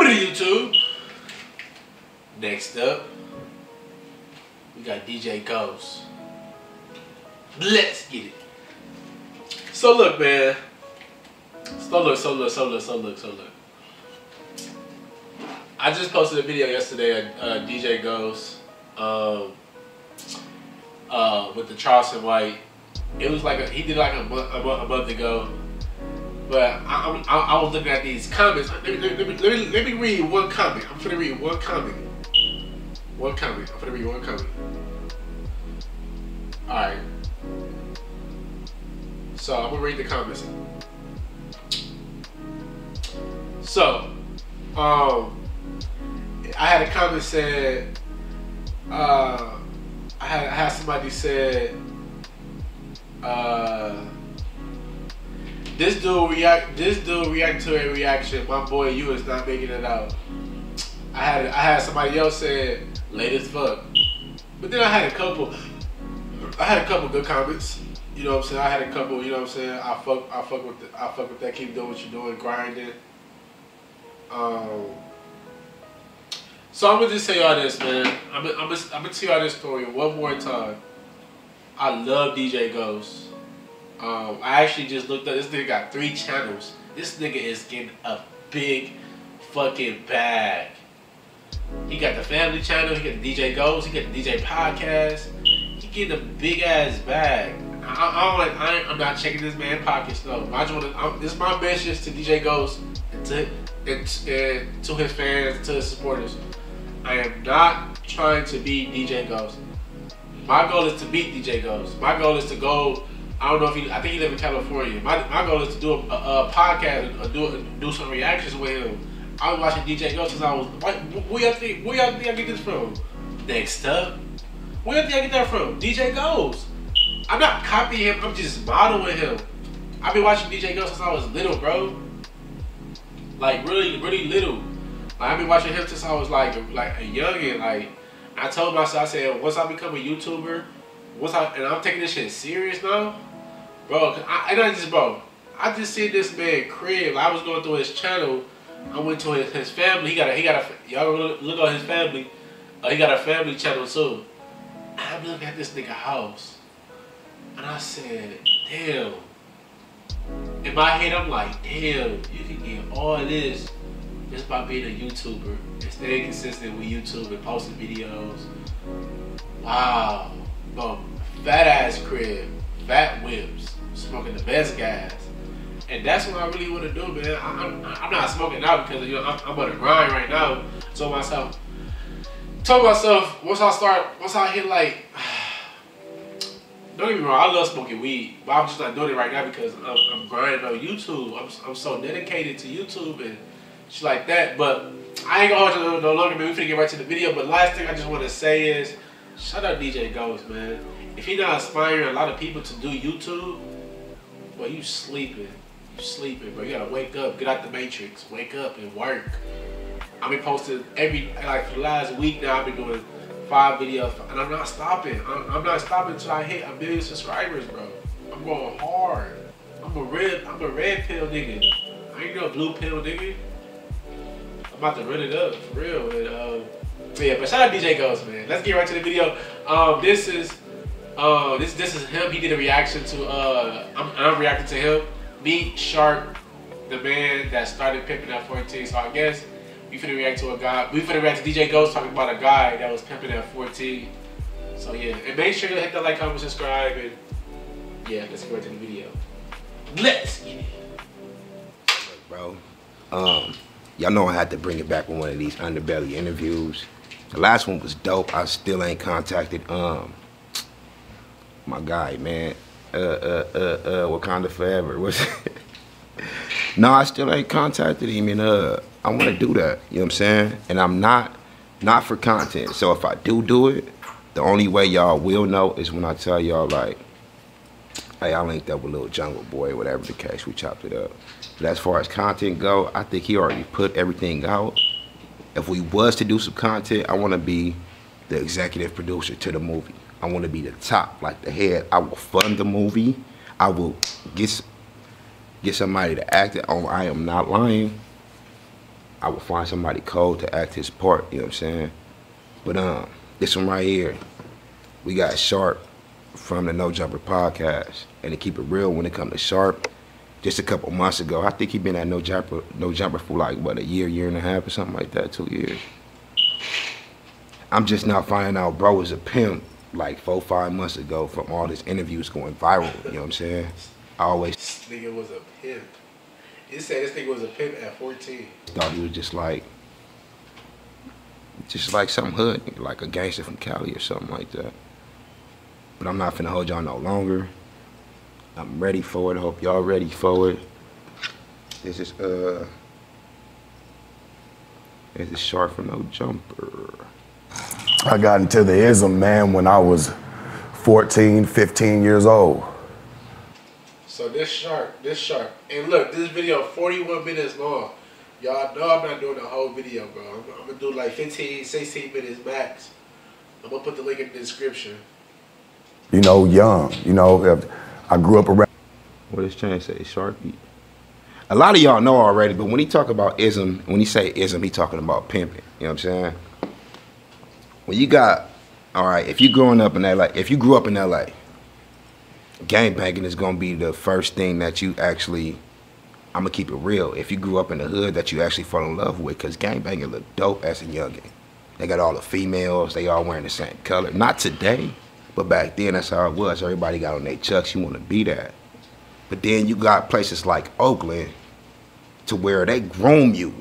YouTube. Next up, we got DJ Ghost. Let's get it. So look, man. So look, so look, so look, so look, so look. I just posted a video yesterday at uh, DJ Ghost um, uh, with the Charleston White. It was like a, he did like a a a month ago. But I, I, I, was looking at these comments. Let me, let, me, let, me, let me read one comment. I'm gonna read one comment. One comment. I'm gonna read one comment. Alright. So I'm gonna read the comments. So, um, I had a comment said, uh, I had, I had somebody said, uh, this dude react, this dude react to a reaction. My boy, you is not making it out. I had, I had somebody else said, late as fuck. But then I had a couple, I had a couple good comments. You know what I'm saying? I had a couple, you know what I'm saying? I fuck I fuck with the, I fuck with that, keep doing what you're doing, grinding. Um So I'm gonna just tell y'all this, man. I'm gonna, I'm gonna, I'm gonna tell y'all this story one more time. I love DJ Ghost. Um, I actually just looked up. This nigga got three channels. This nigga is getting a big fucking bag. He got the family channel. He got the DJ Ghost. He got the DJ podcast. He getting a big ass bag. I, I, I am not checking this man pockets though. I just want to. This is my message to DJ Ghost and to, and, and to his fans, to his supporters. I am not trying to be DJ Ghost. My goal is to beat DJ Ghost. My goal is to go. I don't know if he. I think he live in California. My, my goal is to do a, a, a podcast or do do some reactions with him. I was watching DJ Ghost since I was. What, where y'all think? Where y'all think I get this from? Next up, where y'all think I get that from? DJ Ghost. I'm not copying him. I'm just modeling him. I've been watching DJ Ghost since I was little, bro. Like really, really little. Like, I've been watching him since I was like, like a youngin. Like I told myself, I said, once I become a YouTuber, once I and I'm taking this shit serious now, bro. I, I just, bro, I just see this man crib. I was going through his channel. I went to his, his family. He got a, he got a, y'all look, at his family. Uh, he got a family channel too. I'm looking at this nigga house. And I said, damn. In my head, I'm like, damn, you can get all this just by being a YouTuber and staying consistent with YouTube and posting videos. Wow. Bro, fat ass crib, fat whips, smoking the best gas. And that's what I really want to do, man. I, am I'm not smoking now because you know I'm, I'm on a grind right now. So myself, told myself once I start, once I hit like don't get me wrong, I love smoking weed, but I'm just not doing it right now because I'm, I'm grinding on YouTube. I'm, I'm so dedicated to YouTube and shit like that. But I ain't gonna hold you no longer, man. We finna get right to the video. But last thing I just want to say is, shout out DJ Ghost, man. If he not inspiring a lot of people to do YouTube, well, you sleeping. You sleeping, bro. You gotta wake up, get out the matrix, wake up and work. I've been posting every, like for the last week now, I've been doing five videos, and I'm not stopping. I'm, I'm not stopping until I hit a million subscribers, bro. I'm going hard. I'm a red, I'm a red pill nigga. I ain't no blue pill nigga. I'm about to run it up for real. And, uh, yeah, but shout out DJ Ghost, man. Let's get right to the video. Um, this is, uh, this this is him. He did a reaction to, uh, I'm, I'm reacting to him. Meet Sharp, the man that started pimping at 14. So I guess we finna react to a guy. We finna react to DJ Ghost talking about a guy that was pimping at 14. So yeah, and make sure you hit that like, comment, subscribe, and yeah, let's get right to the video. Let's get it. Bro, um, y'all know I had to bring it back with one of these underbelly interviews. The last one was dope. I still ain't contacted um my guy, man. Uh uh uh uh Wakanda Forever. What's No, I still ain't contacted him and uh I want to do that. You know what I'm saying? And I'm not not for content. So if I do do it, the only way y'all will know is when I tell y'all like, hey, I linked up with Little Jungle Boy, whatever the case, we chopped it up. But as far as content go, I think he already put everything out. If we was to do some content, I want to be the executive producer to the movie. I want to be the top, like the head. I will fund the movie. I will get get somebody to act it. Oh, I am not lying. I will find somebody cold to act his part, you know what I'm saying? But um, this one right here, we got Sharp from the No Jumper podcast. And to keep it real, when it comes to Sharp, just a couple months ago, I think he been at No Jumper, No Jumper for like what a year, year and a half, or something like that, two years. I'm just now finding out, bro, was a pimp like four, five months ago from all this interviews going viral. You know what I'm saying? I always This nigga was a pimp. You said this nigga was a pimp at 14. thought he was just like, just like some hood, like a gangster from Cali or something like that. But I'm not finna hold y'all no longer. I'm ready for it. I hope y'all ready for it. This is uh, this is Sharp from No Jumper. I got into the ism, man, when I was 14, 15 years old. So this sharp, this sharp. And look, this video 41 minutes long. Y'all know I'm not doing the whole video, bro. I'm, I'm gonna do like 15, 16 minutes max. I'm gonna put the link in the description. You know, young. You know, if- I grew up around. What does Chain say? Sharpie. A lot of y'all know already, but when he talk about ism, when he say ism, he talking about pimping. You know what I'm saying? When you got, all right, if you growing up in LA, if you grew up in LA, gangbanging is gonna be the first thing that you actually. I'm gonna keep it real. If you grew up in the hood, that you actually fall in love with, cause gangbanging look dope as a youngin. They got all the females. They all wearing the same color. Not today, but back then that's how it was. Everybody got on their chucks. You want to be that. But then you got places like Oakland to where they groom you.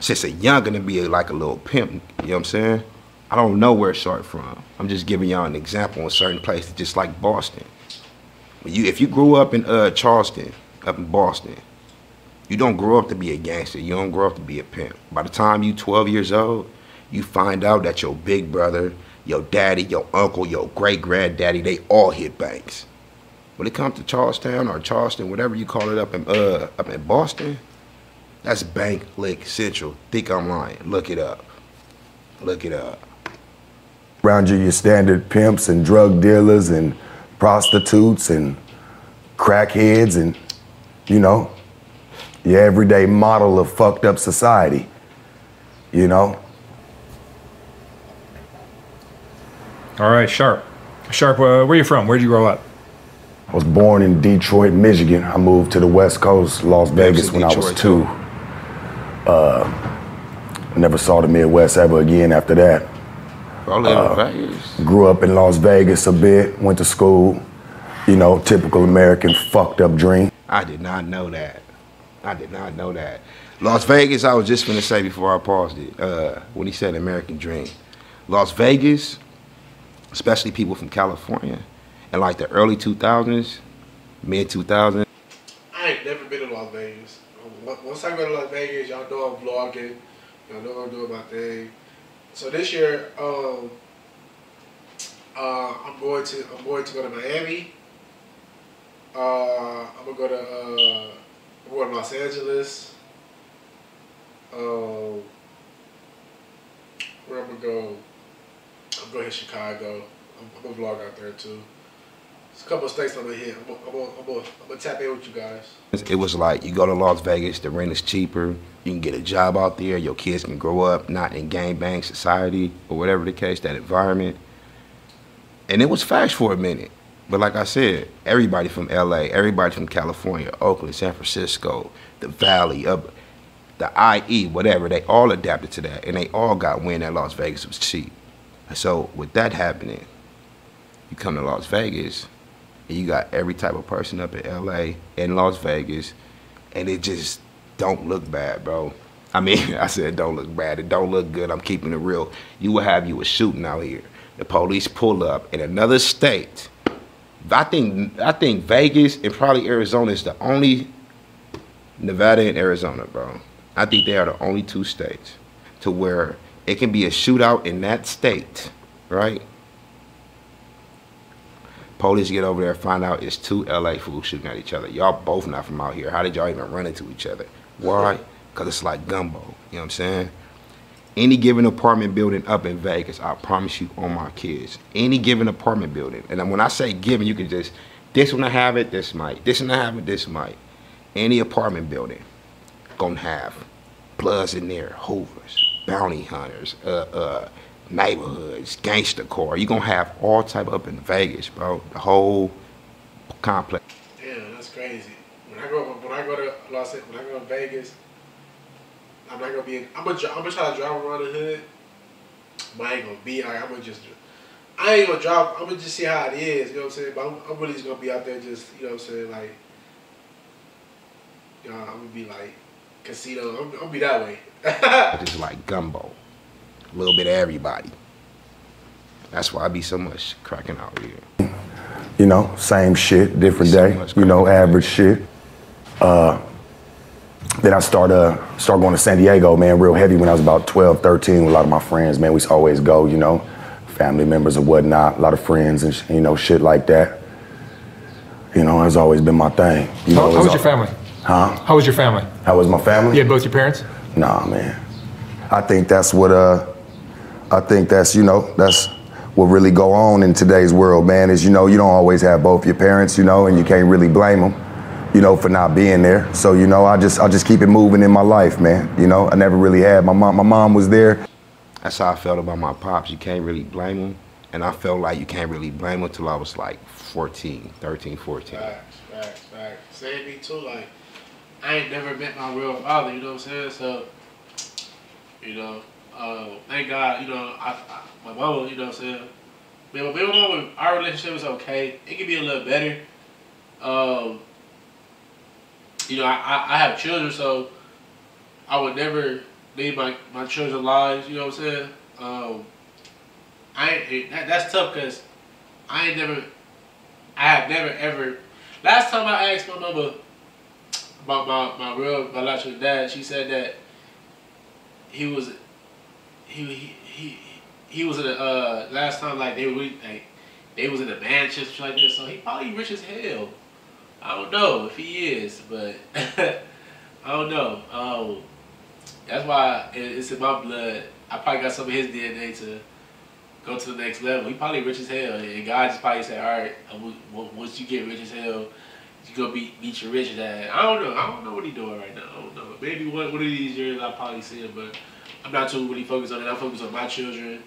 Since a youngin to be like a little pimp, you know what I'm saying? I don't know where it's short from. I'm just giving y'all an example in certain places, just like Boston. When you, if you grew up in uh, Charleston, up in Boston, you don't grow up to be a gangster. You don't grow up to be a pimp. By the time you 12 years old, you find out that your big brother, your daddy, your uncle, your great granddaddy, they all hit banks. When it comes to Charlestown or Charleston, whatever you call it up in uh up in Boston, that's Bank Lick Central. Think I'm lying. Look it up. Look it up. around you your standard pimps and drug dealers and prostitutes and crackheads and, you know, your everyday model of fucked up society. You know? All right, Sharp. Sharp, uh, where you from? Where'd you grow up? I was born in Detroit, Michigan. I moved to the West Coast, Las Vegas, when I was two. Uh, never saw the Midwest ever again after that. Bro, live in Vegas. Grew up in Las Vegas a bit, went to school. You know, typical American fucked up dream. I did not know that. I did not know that. Las Vegas, I was just gonna say before I paused it, uh, when he said American Dream. Las Vegas, especially people from California, in like the early 2000s, mid 2000s, I ain't never been to Las Vegas. Once I go to Las Vegas, y'all know I'm vlogging. Y'all know I'm doing my thing. So this year, um, uh, I'm going to I'm going to go to Miami. Uh, I'm gonna go to uh, I'm going to Los Angeles. Um, where I'm gonna go? I'm going to Chicago. I'm, gonna vlog out there too. There's a couple of states gonna hit. I'm gonna, I'm gonna, tap in with you guys. it was like you go to Las Vegas, the rent is cheaper, you can get a job out there, your kids can grow up not in gangbang society or whatever the case, that environment. And it was fast for a minute. But like I said, everybody from LA, everybody from California, Oakland, San Francisco, the Valley, up the IE, whatever, they all adapted to that and they all got wind that Las Vegas was cheap. So with that happening, you come to Las Vegas and you got every type of person up in LA and Las Vegas and it just don't look bad, bro. I mean, I said don't look bad. It don't look good. I'm keeping it real. You will have you a shooting out here. The police pull up in another state. I think I think Vegas and probably Arizona is the only Nevada and Arizona, bro. I think they are the only two states to where it can be a shootout in that state, right? Police get over there, find out it's two LA fools shooting at each other. Y'all both not from out here. How did y'all even run into each other? Why? Because it's like gumbo. You know what I'm saying? Any given apartment building up in Vegas, I promise you on my kids. Any given apartment building. And when I say given, you can just, this one I have it, this might. This one I have it, this might. Any apartment building gonna have Bloods in there, Hoovers, bounty hunters, uh, uh, neighborhoods, gangster core. You're gonna have all type up in Vegas, bro. The whole complex. Damn, that's crazy. When I go when I go to Los Angeles, when I go to Vegas, I'm not gonna be. In, I'm gonna I'm gonna try to drive around the hood. But I ain't gonna be. Like, I'm gonna just. I ain't gonna drive. I'm gonna just see how it is. You know what I'm saying? But I'm, I'm really just gonna be out there, just you know what I'm saying, like. You know, I'm gonna be like casino. I'm, I'm gonna be that way. Just like gumbo. A little bit of everybody. That's why I be so much cracking out here. You know, same shit, different So day. You know, cracking. average shit. Uh, then I start uh start going to San Diego, man, real heavy when I was about 12, 13 with a lot of my friends, man. We used to always go, you know, family members or whatnot, a lot of friends and sh- you know, shit like that. You know, it's always been my thing. You know, How, it how was al- your family? Huh? How was your family? How was my family? You had both your parents? Nah, man. I think that's what uh I think that's, you know, that's what really go on in today's world, man, is you know, you don't always have both your parents, you know, and you can't really blame them, you know, for not being there. So, you know, I just I just keep it moving in my life, man. You know, I never really had my mom my mom was there. That's how I felt about my pops. You can't really blame them. And I felt like you can't really blame them until I was like 14, 13, 14. Facts, facts, facts. Same me too. Like, I ain't never met my real father. You know what I'm saying? So, you know, uh, thank God. You know, I, I my mama. You know what I'm saying? Man, my baby mama, our relationship is okay. It could be a little better. Um, you know, I, I, I have children, so I would never leave my, my children's lives. You know what I'm saying? Um, I that, that's tough because I ain't never I have never ever. Last time I asked my mama about my, my real biological dad, she said that he was he he he, he was in a uh, last time like they were like they was in a mansion something like this, so he probably rich as hell. I don't know if he is, but I don't know. Um, that's why it's in my blood. I probably got some of his DNA to go to the next level. He probably rich as hell, and God just probably said, "All right, uh, once you get rich as hell, you go beat beat your rich dad." I don't know. I don't know what he's doing right now. I don't know. Maybe one one of these years I'll probably see him, but I'm not too really focused on it. I'm focused on my children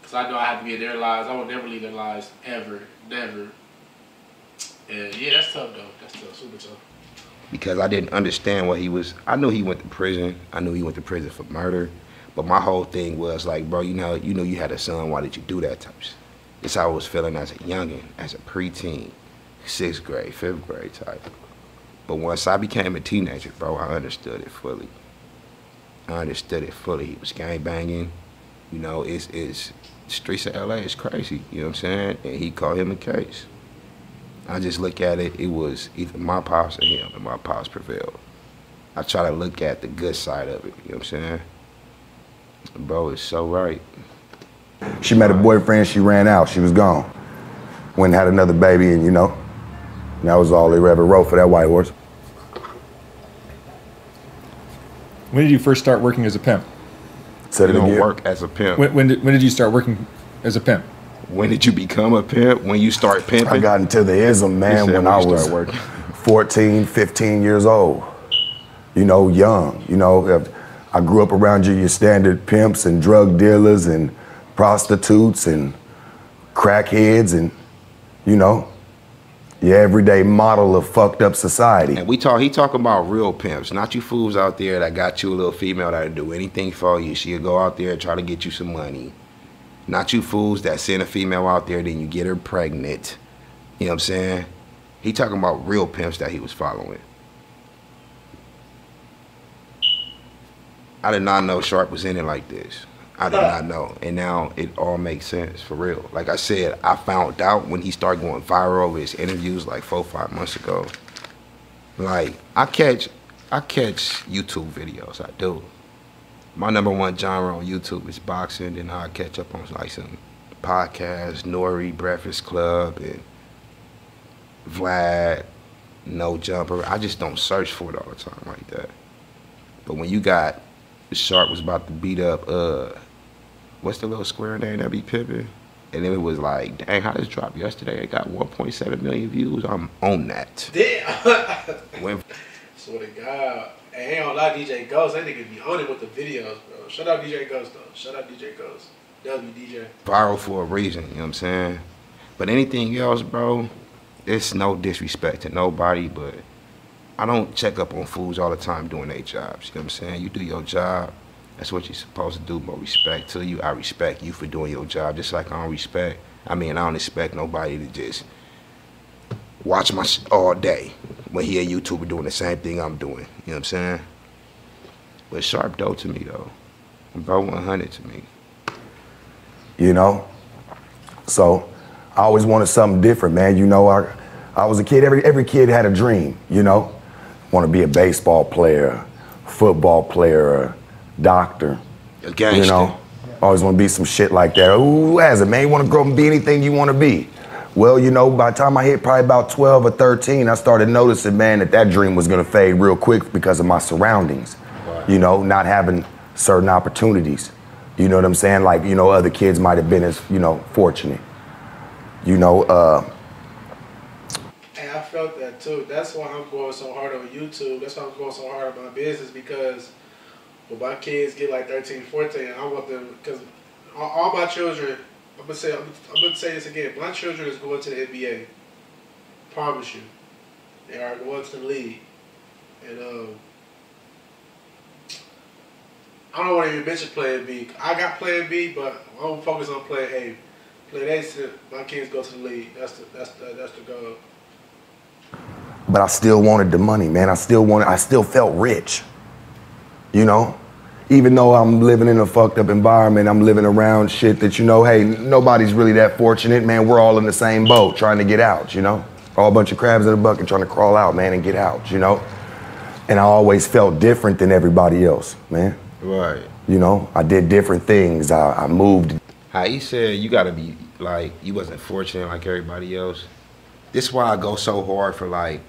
because I know I have to be in their lives. I will never leave their lives ever, never. And yeah, that's tough though. That's tough, super tough. because I didn't understand what he was. I knew he went to prison. I knew he went to prison for murder. But my whole thing was like, bro, you know, you know, you had a son. Why did you do that type? of shit? It's how I was feeling as a youngin, as a preteen, sixth grade, fifth grade type. But once I became a teenager, bro, I understood it fully. I understood it fully. He was gang banging. You know, it's it's streets of LA is crazy. You know what I'm saying? And he called him a case. I just look at it, it was either my pops or him, and my pops prevailed. I try to look at the good side of it, you know what I'm saying? Bro, it's so right. She met a boyfriend, she ran out, she was gone. Went and had another baby and you know, that was all they ever wrote for that white horse. When did you first start working as a pimp? Said it don't again. work as a pimp. When, when, did, when did you start working as a pimp? When did you become a pimp? When you start pimping? I got into the ism, man, when when I was started working. 14, 15 years old. You know, young. You know, uh, I grew up around your, your standard pimps and drug dealers and prostitutes and crackheads and, you know, your everyday model of fucked up society. And we talk. He talking about real pimps, not you fools out there that got you a little female that'll do anything for you. She'll go out there and try to get you some money. Not you fools that send a female out there, then you get her pregnant. You know what I'm saying? He talking about real pimps that he was following. I did not know Sharp was in it like this. I did not know. And now it all makes sense for real. Like I said, I found out when he started going viral over his interviews like four, five months ago. Like I catch I catch YouTube videos. I do. My number one genre on YouTube is boxing, then I catch up on like some podcasts, Nori, Breakfast Club, and Vlad, No Jumper. I just don't search for it all the time like that. But when you got the Sharp was about to beat up uh what's the little square name that be pimping? And then it was like, dang, how this dropped yesterday? It got 1.7 million views. I'm on that. Damn. When Swear to God. Hey, Hey, ain't gonna lie, DJ Ghost, that nigga be on it with the videos, bro. Shout out DJ Ghost though. Shout out DJ Ghost. WDJ. viral for a reason, you know what I'm saying? But anything else, bro, it's no disrespect to nobody, but I don't check up on fools all the time doing their jobs. You know what I'm saying? You do your job. That's what you're supposed to do. More respect to you. I respect you for doing your job, just like I don't respect. I mean, I don't expect nobody to just watch my all day when he a YouTuber doing the same thing I'm doing. You know what I'm saying? But sharp dope to me though. Bro 100 to me. you know. So I always wanted something different, man. You know, I I was a kid. Every every kid had a dream, you know. Want to be a baseball player, football player, doctor. A gangster. You know, always want to be some shit like that. Who has it, man? You want to grow up and be anything you want to be. Well, you know, by the time I hit probably about 12 or 13, I started noticing, man, that that dream was going to fade real quick because of my surroundings. You know, not having certain opportunities. You know what I'm saying? Like, you know, other kids might have been as, you know, fortunate. You know, uh, And I felt that too. That's why I'm going so hard on YouTube. That's why I'm going so hard on my business because when my kids get like 13, 14, I want them because all, my children. I'm gonna say I'm, I'm gonna say this again. My children is going to the NBA. Promise you, they are going to the league, and um, I don't want to even mention Plan B. I got Plan B, but I'm focused on Plan A. Plan A, my kids go to the league. That's the that's the that's the goal. but I still wanted the money, man. I still wanted, I still felt rich. You know? Even though I'm living in a fucked up environment, I'm living around shit that, you know, hey, nobody's really that fortunate, man. We're all in the same boat trying to get out, you know? All a bunch of crabs in a bucket trying to crawl out, man, and get out, you know? And I always felt different than everybody else, man. Right. You know, I did different things. I, I moved How he said you gotta be like you wasn't fortunate like everybody else. This is why I go so hard for like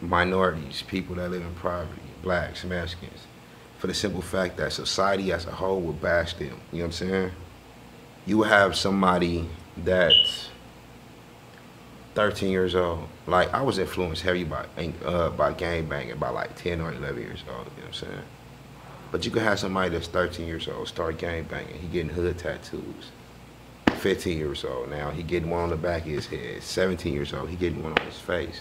minorities, people that live in poverty, blacks, Mexicans, for the simple fact that society as a whole will bash them. You know what I'm saying? You have somebody that's 13 years old. Like I was influenced heavy by uh, by gang banging by like 10 or 11 years old. You know what I'm saying? But you could have somebody that's 13 years old start gang banging. He getting hood tattoos. 15 years old now. He getting one on the back of his head. 17 years old. He getting one on his face.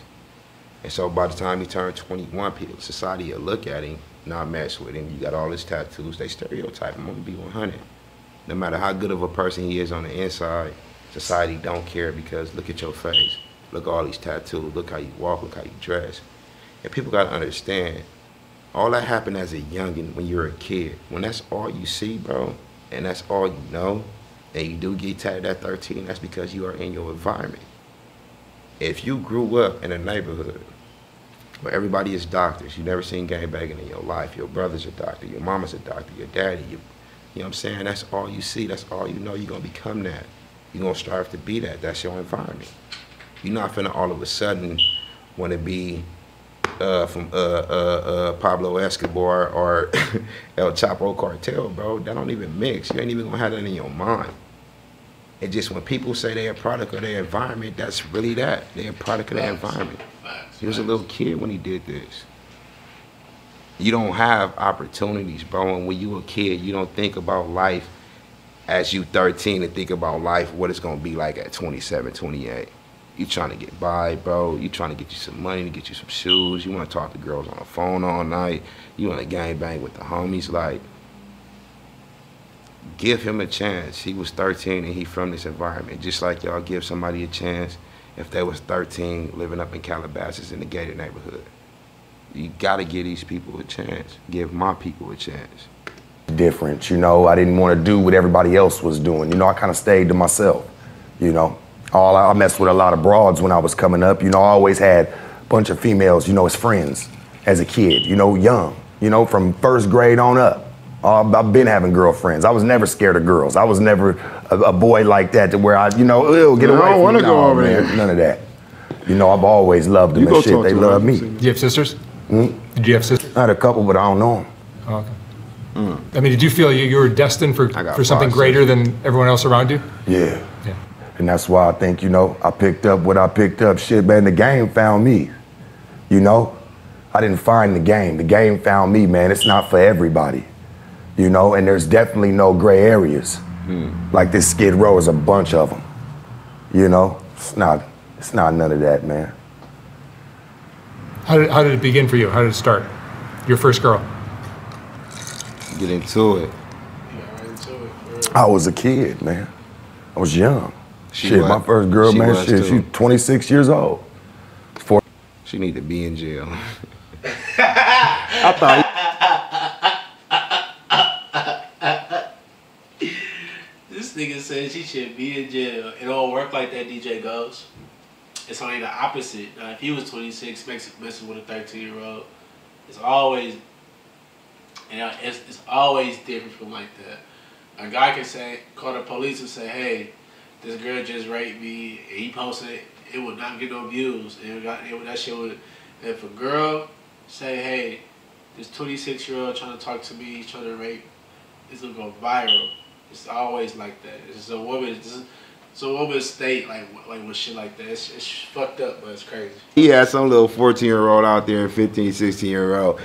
And so by the time he turned 21, people, society will look at him, not mess with him. You got all his tattoos. They stereotype him. I'm gonna be 100. No matter how good of a person he is on the inside, society don't care because look at your face. Look at all these tattoos. Look how you walk. Look how you dress. And people gotta understand, all that happened as a youngin' when you're a kid. When that's all you see, bro, and that's all you know, and you do get tatted at 13, that's because you are in your environment. If you grew up in a neighborhood where everybody is doctors, you never seen gangbanging in your life, your brother's a doctor, your mama's a doctor, your daddy, you, you know what I'm saying? That's all you see, that's all you know, you're gonna become that. You're gonna strive to be that, that's your environment. You're not finna all of a sudden wanna be uh, from uh, uh, uh, Pablo Escobar or El Chapo Cartel, bro. That don't even mix. You ain't even gonna have that in your mind. It just when people say they're a product of their environment, that's really that. They're a product of their environment. He was a little kid when he did this. You don't have opportunities, bro. And when you a kid, you don't think about life as you 13 and think about life, what it's gonna be like at 27, 28. You trying to get by, bro. You trying to get you some money to get you some shoes. You want to talk to girls on the phone all night. You want to gang bang with the homies. Like, give him a chance. He was 13 and he from this environment. Just like y'all give somebody a chance if they was 13 living up in Calabasas in the gated neighborhood. You gotta give these people a chance. Give my people a chance. different. You know, I didn't want to do what everybody else was doing. You know, I kind of stayed to myself. You know, all I, messed with a lot of broads when I was coming up. You know, I always had a bunch of females. You know, as friends as a kid. You know, young. You know, from first grade on up. Uh, I've been having girlfriends. I was never scared of girls. I was never a, a boy like that to where I, you know, ew, get I away don't wanna me. go over man, there. None of that. You know, I've always loved them You and go shit. talk They to her. love me. Do you have sisters? Hmm? Did you have sisters? I had a couple, but I don't know them. Oh, okay. I mean, did you feel you, you were destined for, for something five greater than everyone else around you? Yeah. Yeah. And that's why I think, you know, I picked up what I picked up. Shit, man, the game found me. You know, I didn't find the game. The game found me, man. It's not for everybody. You know, and there's definitely no gray areas. Hmm. Like this Skid Row is a bunch of them. You know, it's not. It's not none of that, man. How did, how did it begin for you? How did it start? Your first girl. Get into it. Yeah, right into it. for real. I was a kid, man. I was young. She shit, was- my first girl, she man, was shit, she's 26 years old. She need to be in jail. I thought This nigga said she should be in jail. It don't work like that, DJ Ghost. It's only the opposite. Now, if he was 26, messing with a 13 year old, it's always, you know, it's, it's always different from like that. A guy can say, call the police and say, hey, this girl just raped me. And he posted it. It would not get no views. It got, it, that shit would, if a girl say, hey, this 26 year old trying to talk to me, trying to rape, it's gonna go viral. It's always like that. It's a woman. It's a woman's state like like with shit like that. It's, it's fucked up, but it's crazy. he had some little 14 year old out there and 15, 16 year old.